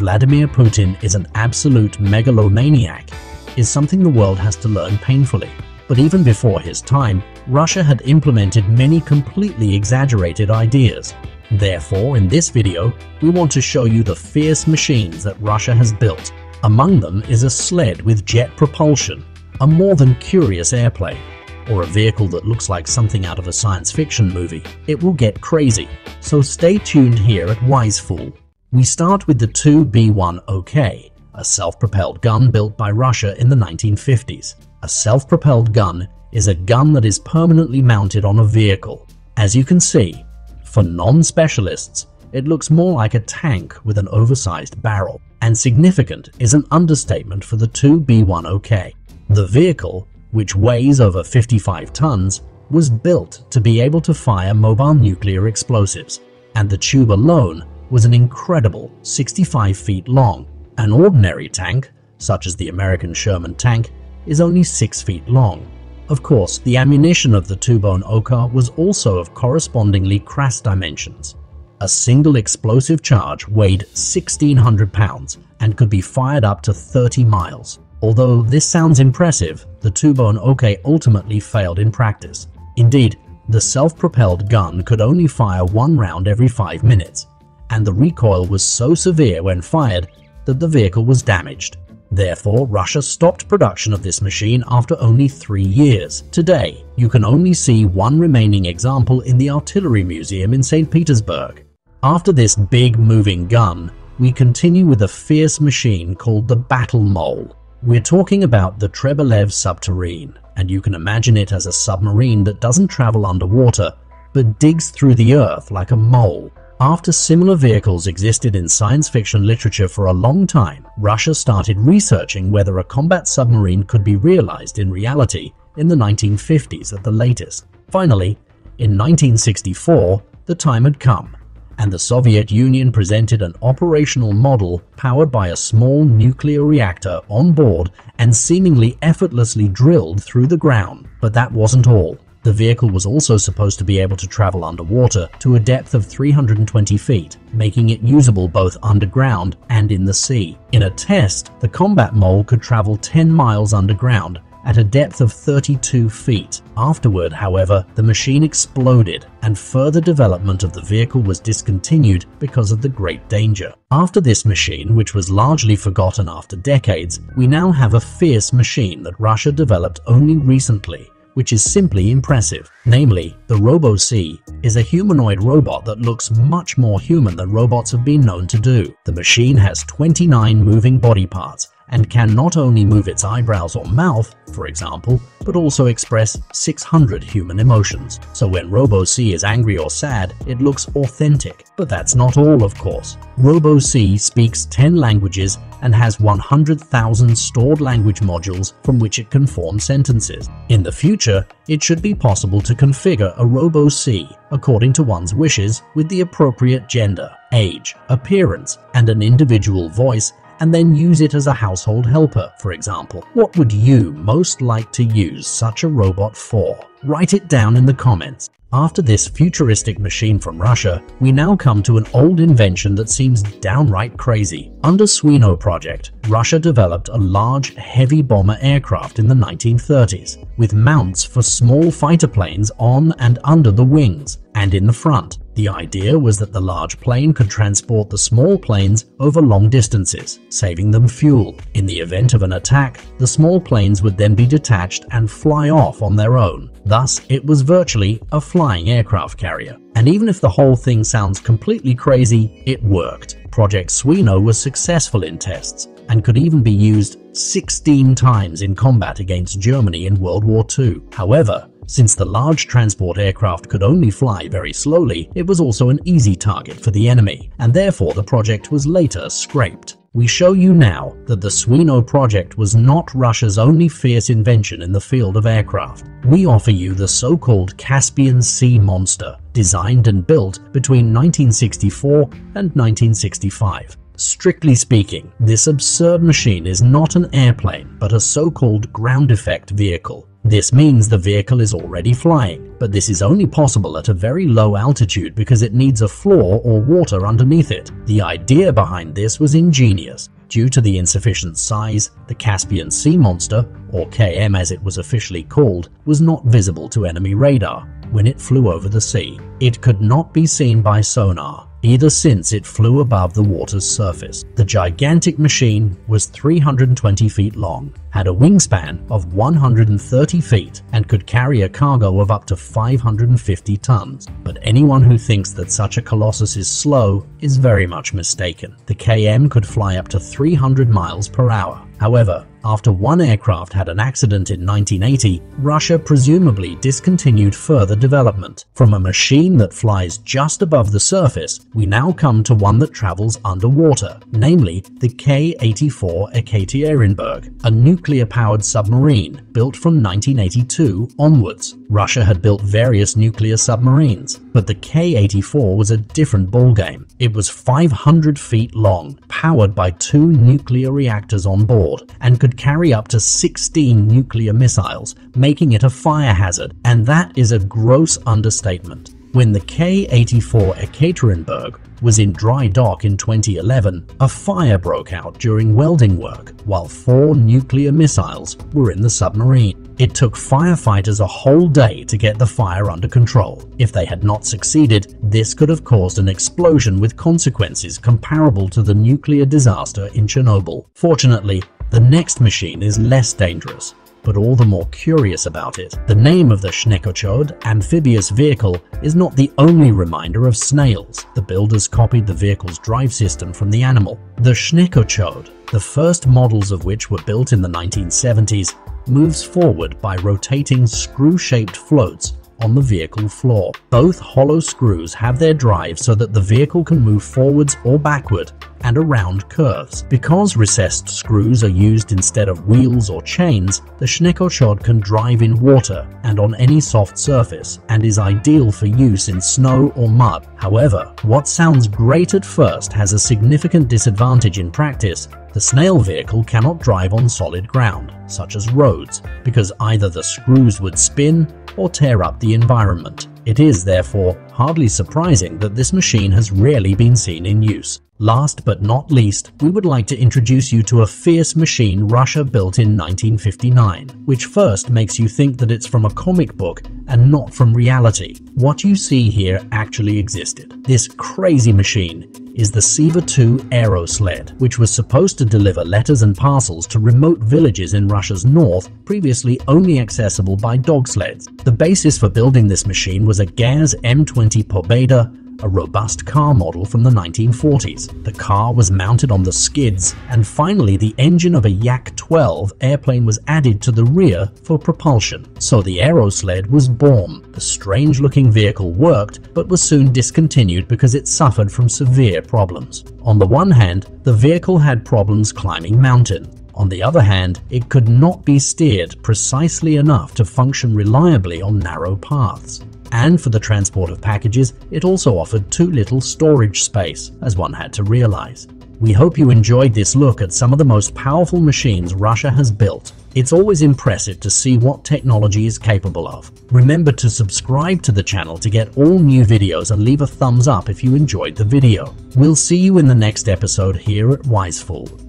Vladimir Putin is an absolute megalomaniac is something the world has to learn painfully. But even before his time, Russia had implemented many completely exaggerated ideas. Therefore, in this video, we want to show you the fierce machines that Russia has built. Among them is a sled with jet propulsion, a more than curious airplane, or a vehicle that looks like something out of a science fiction movie. It will get crazy, so stay tuned here at Wisefool. We start with the 2B1 Oka, a self-propelled gun built by Russia in the 1950s. A self-propelled gun is a gun that is permanently mounted on a vehicle. As you can see, for non-specialists, it looks more like a tank with an oversized barrel, and significant is an understatement for the 2B1 Oka. The vehicle, which weighs over 55 tons, was built to be able to fire mobile nuclear explosives, and the tube alone was an incredible 65 feet long. An ordinary tank, such as the American Sherman tank, is only 6 feet long. Of course, the ammunition of the 2B1 Oka was also of correspondingly crass dimensions. A single explosive charge weighed 1600 pounds and could be fired up to 30 miles. Although this sounds impressive, the 2B1 Oka ultimately failed in practice. Indeed, the self-propelled gun could only fire one round every five minutes, and the recoil was so severe when fired that the vehicle was damaged. Therefore, Russia stopped production of this machine after only three years. Today, you can only see one remaining example in the Artillery Museum in St. Petersburg. After this big moving gun, we continue with a fierce machine called the Battle Mole. We're talking about the Trebelev Subterrine, and you can imagine it as a submarine that doesn't travel underwater, but digs through the earth like a mole. After similar vehicles existed in science fiction literature for a long time, Russia started researching whether a combat submarine could be realized in reality in the 1950s at the latest. Finally, in 1964, the time had come, and the Soviet Union presented an operational model powered by a small nuclear reactor on board and seemingly effortlessly drilled through the ground. But that wasn't all. The vehicle was also supposed to be able to travel underwater to a depth of 320 feet, making it usable both underground and in the sea. In a test, the combat mole could travel 10 miles underground at a depth of 32 feet. Afterward, however, the machine exploded and further development of the vehicle was discontinued because of the great danger. After this machine, which was largely forgotten after decades, we now have a fierce machine that Russia developed only recently which is simply impressive. Namely, the Robo-C is a humanoid robot that looks much more human than robots have been known to do. The machine has 29 moving body parts and can not only move its eyebrows or mouth, for example, but also express 600 human emotions. So when Robo-C is angry or sad, it looks authentic. But that's not all, of course. Robo-C speaks 10 languages and has 100,000 stored language modules from which it can form sentences. In the future, it should be possible to configure a Robo-C according to one's wishes with the appropriate gender, age, appearance, and an individual voice and then use it as a household helper, for example. What would you most like to use such a robot for? Write it down in the comments. After this futuristic machine from Russia, we now come to an old invention that seems downright crazy. Under Zveno project, Russia developed a large, heavy bomber aircraft in the 1930s, with mounts for small fighter planes on and under the wings, and in the front. The idea was that the large plane could transport the small planes over long distances, saving them fuel. In the event of an attack, the small planes would then be detached and fly off on their own. Thus, it was virtually a flying aircraft carrier. And even if the whole thing sounds completely crazy, it worked. Project Zveno was successful in tests and could even be used 16 times in combat against Germany in World War II. However, since the large transport aircraft could only fly very slowly, it was also an easy target for the enemy, and therefore the project was later scraped. We show you now that the Zveno project was not Russia's only fierce invention in the field of aircraft. We offer you the so-called Caspian Sea Monster, designed and built between 1964 and 1965. Strictly speaking, this absurd machine is not an airplane, but a so-called ground effect vehicle. This means the vehicle is already flying, but this is only possible at a very low altitude because it needs a floor or water underneath it. The idea behind this was ingenious. Due to the insufficient size, the Caspian Sea Monster, or KM as it was officially called, was not visible to enemy radar when it flew over the sea. It could not be seen by sonar, either since it flew above the water's surface. The gigantic machine was 320 feet long, had a wingspan of 130 feet, and could carry a cargo of up to 550 tons. But anyone who thinks that such a colossus is slow is very much mistaken. The KM could fly up to 300 miles per hour. However, after one aircraft had an accident in 1980, Russia presumably discontinued further development. From a machine that flies just above the surface, we now come to one that travels underwater, namely the K-84 Ekaterinburg, a nuclear-powered submarine built from 1982 onwards. Russia had built various nuclear submarines, but the K-84 was a different ballgame. It was 500 feet long, powered by two nuclear reactors on board, and could carry up to 16 nuclear missiles, making it a fire hazard, and that is a gross understatement. When the K-84 Ekaterinburg was in dry dock in 2011, a fire broke out during welding work while four nuclear missiles were in the submarine. It took firefighters a whole day to get the fire under control. If they had not succeeded, this could have caused an explosion with consequences comparable to the nuclear disaster in Chernobyl. Fortunately, the next machine is less dangerous but all the more curious about it. The name of the Shnekochod amphibious vehicle is not the only reminder of snails. The builders copied the vehicle's drive system from the animal. The Shnekochod, the first models of which were built in the 1970s, moves forward by rotating screw-shaped floats on the vehicle floor. Both hollow screws have their drive so that the vehicle can move forwards or backward and around curves. Because recessed screws are used instead of wheels or chains, the Shnekochod can drive in water and on any soft surface and is ideal for use in snow or mud. However, what sounds great at first has a significant disadvantage in practice. The snail vehicle cannot drive on solid ground, such as roads, because either the screws would spin or tear up the environment. It is, therefore, hardly surprising that this machine has rarely been seen in use. Last but not least, we would like to introduce you to a fierce machine Russia built in 1959, which first makes you think that it's from a comic book and not from reality. What you see here actually existed. This crazy machine is the Sever 2 Aerosled, which was supposed to deliver letters and parcels to remote villages in Russia's north, previously only accessible by dog sleds. The basis for building this machine was a Gaz M20 Pobeda a robust car model from the 1940s. The car was mounted on the skids, and finally the engine of a Yak-12 airplane was added to the rear for propulsion. So the Aerosled was born. The strange-looking vehicle worked, but was soon discontinued because it suffered from severe problems. On the one hand, the vehicle had problems climbing mountain. On the other hand, it could not be steered precisely enough to function reliably on narrow paths and for the transport of packages, it also offered too little storage space, as one had to realize. We hope you enjoyed this look at some of the most powerful machines Russia has built. It's always impressive to see what technology is capable of. Remember to subscribe to the channel to get all new videos and leave a thumbs up if you enjoyed the video. We'll see you in the next episode here at Wisefool.